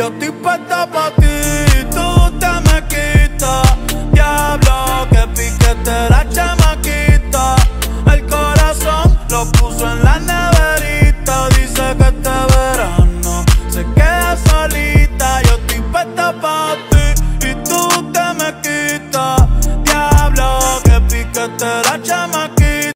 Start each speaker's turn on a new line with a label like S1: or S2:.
S1: Yo estoy puesta pa' ti, tú te me quitas. Diablo, que piquetera chamaquita. El corazón lo puso en la neverita. Dice que este verano se queda solita. Yo estoy puesta pa' ti y tú te me quitas. Diablo, que piquetera, chamaquita.